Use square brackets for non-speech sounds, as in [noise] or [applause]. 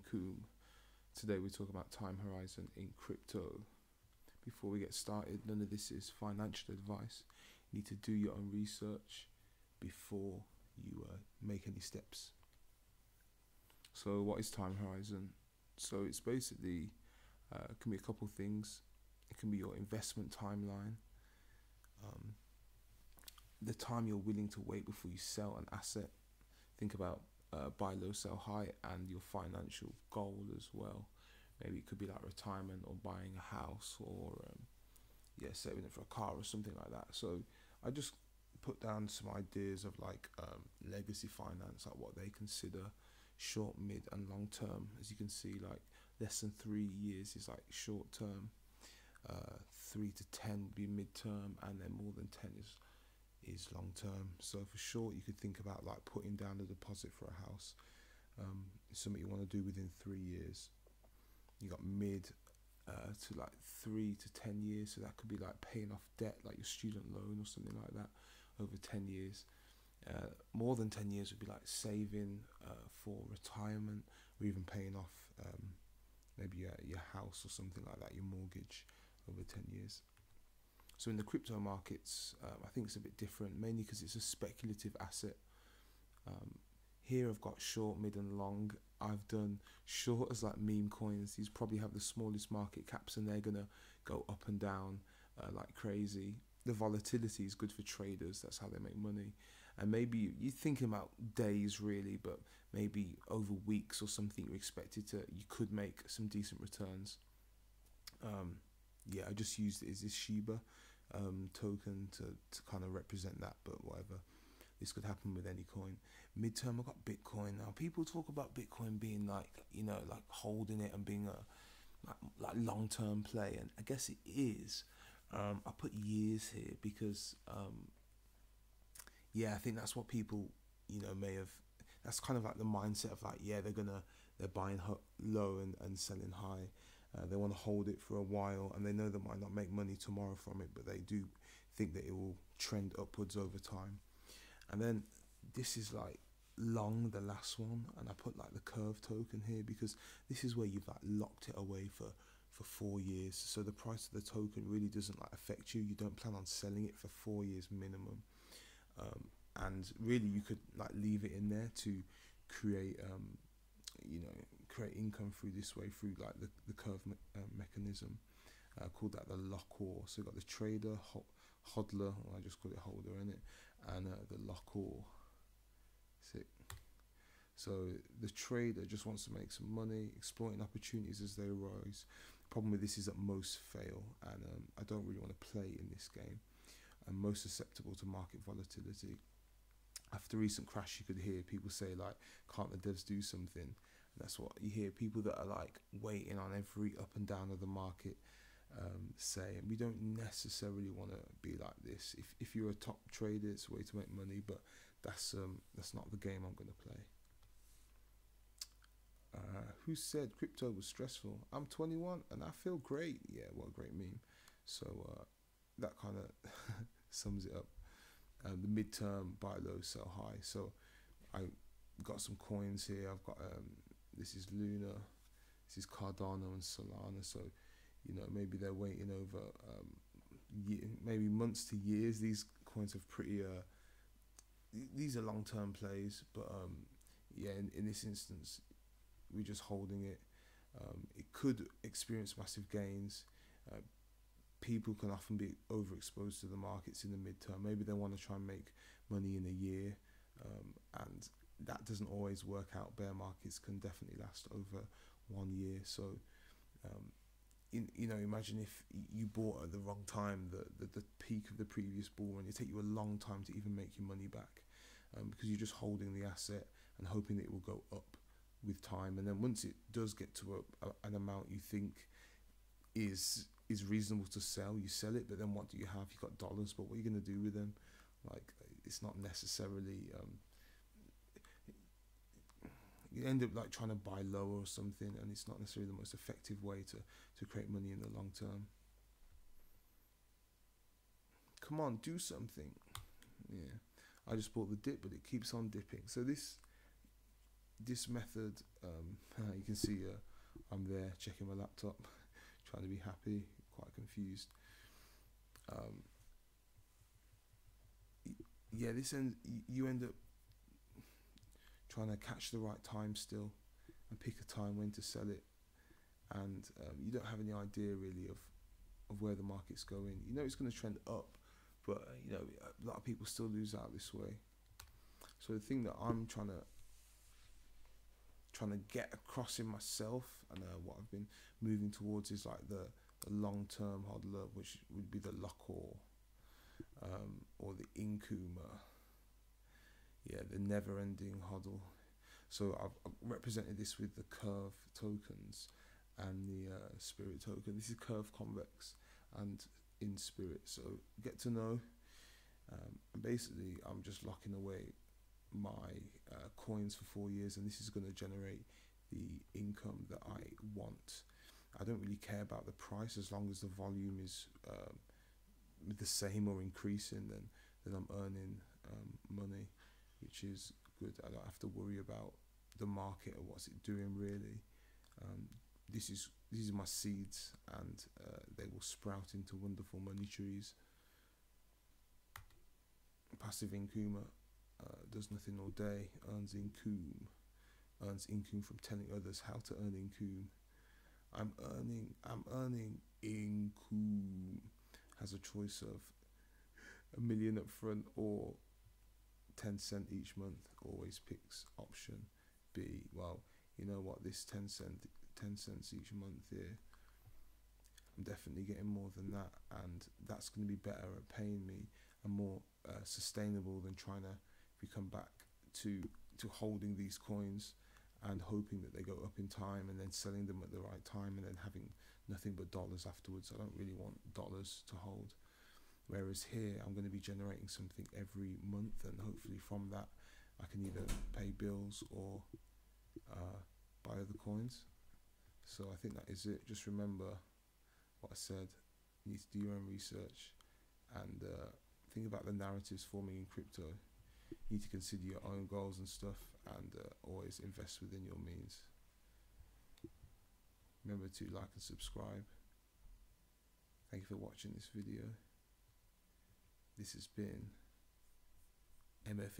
Coombe. Today we talk about time horizon in crypto. Before we get started, none of this is financial advice. You need to do your own research before you uh, make any steps. So, what is time horizon? So, it's basically uh, can be a couple things. It can be your investment timeline, um, the time you're willing to wait before you sell an asset. Think about uh, buy low, sell high, and your financial goal as well. Maybe it could be like retirement or buying a house or um, yeah, saving it for a car or something like that. So I just put down some ideas of like um, legacy finance, like what they consider short, mid, and long term. As you can see, like less than three years is like short term. Uh, three to ten would be mid term, and then more than ten is is long term. So for short, you could think about like putting down a deposit for a house. Um, it's something you want to do within three years. You got mid uh, to like three to ten years, so that could be like paying off debt, like your student loan or something like that, over ten years. Uh, more than ten years would be like saving uh, for retirement, or even paying off um, maybe your, your house or something like that, your mortgage over ten years. So in the crypto markets, um, I think it's a bit different, mainly because it's a speculative asset. Um, here I've got short, mid, and long. I've done short as like meme coins. These probably have the smallest market caps, and they're gonna go up and down uh, like crazy. The volatility is good for traders. That's how they make money. And maybe you're thinking about days really, but maybe over weeks or something. You're expected to. You could make some decent returns. Um, yeah, I just used it as this Shiba um, token to, to kind of represent that, but whatever. This could happen with any coin. Midterm, I got Bitcoin now. People talk about Bitcoin being like, you know, like holding it and being a like, like long term play, and I guess it is. Um, I put years here because, um, yeah, I think that's what people, you know, may have. That's kind of like the mindset of like, yeah, they're gonna they're buying low and, and selling high. Uh, they want to hold it for a while and they know they might not make money tomorrow from it, but they do think that it will trend upwards over time. And then this is like long, the last one, and I put like the curve token here because this is where you've like locked it away for for four years. So the price of the token really doesn't like affect you. You don't plan on selling it for four years minimum. Um, and really you could like leave it in there to create um, you know create income through this way through like the, the curve me- uh, mechanism uh, called that the lockor so you've got the trader ho- hodler or I just call it holder in it and uh, the lockor sick. So the trader just wants to make some money exploiting opportunities as they arise. Problem with this is that most fail and um, I don't really want to play in this game. I'm most susceptible to market volatility. After recent crash you could hear people say like can't the devs do something that's what you hear people that are like waiting on every up and down of the market um, say. And we don't necessarily want to be like this. If if you're a top trader, it's a way to make money, but that's um that's not the game I'm gonna play. Uh, who said crypto was stressful? I'm 21 and I feel great. Yeah, what a great meme. So uh, that kind of [laughs] sums it up. Um, the midterm buy low, sell high. So I got some coins here. I've got um, this is Luna, this is Cardano and Solana. So, you know, maybe they're waiting over um, year, maybe months to years. These coins have pretty, uh, these are long term plays, but um, yeah, in, in this instance, we're just holding it. Um, it could experience massive gains. Uh, people can often be overexposed to the markets in the midterm. Maybe they want to try and make money in a year, um, and that doesn't always work out. Bear markets can definitely last over one year. So, um, in, you know, imagine if you bought at the wrong time, the, the, the peak of the previous bull run, it take you a long time to even make your money back um, because you're just holding the asset and hoping that it will go up with time. And then once it does get to a, a, an amount you think is is reasonable to sell, you sell it. But then what do you have? You've got dollars, but what are you going to do with them? Like, it's not necessarily. Um, you end up like trying to buy lower or something, and it's not necessarily the most effective way to to create money in the long term. Come on, do something. Yeah, I just bought the dip, but it keeps on dipping. So this this method, um, [laughs] you can see uh, I'm there checking my laptop, [laughs] trying to be happy, quite confused. Um, yeah, this end you end up trying to catch the right time still, and pick a time when to sell it, and um, you don't have any idea really of of where the market's going. You know it's going to trend up, but uh, you know a lot of people still lose out this way. So the thing that I'm trying to trying to get across in myself and uh, what I've been moving towards is like the, the long term hodler, which would be the Lockor um, or the Inkuma. Yeah, the never ending huddle. So I've, represented this with the curve tokens and the uh, spirit token. This is curve convex and inSpirit. So get to know. Um, basically, I'm just locking away my uh, coins for four years, and this is going to generate the income that I want. I don't really care about the price as long as the volume is um, the same or increasing. Then then I'm earning um, money, which is good. I don't have to worry about the market or what's it doing really. Um, this is these are my seeds, and uh, they will sprout into wonderful money trees. Passive income uh, does nothing all day, earns income, earns income from telling others how to earn income. I'm earning, I'm earning income. Has a choice of a million up front or 10 cent each month. Always picks option B. Well, you know what, this 10 cent, 10 cents each month here. I'm definitely getting more than that, and that's going to be better at paying me and more uh, sustainable than trying to we come back to to holding these coins and hoping that they go up in time and then selling them at the right time and then having nothing but dollars afterwards. I don't really want dollars to hold. Whereas here, I'm going to be generating something every month, and hopefully from that, I can either pay bills or uh, buy other coins. So I think that is it. Just remember what I said. You need to do your own research and uh, think about the narratives forming in crypto you need to consider your own goals and stuff and uh, always invest within your means. Remember to like and subscribe. Thank you for watching this video. This has been MF.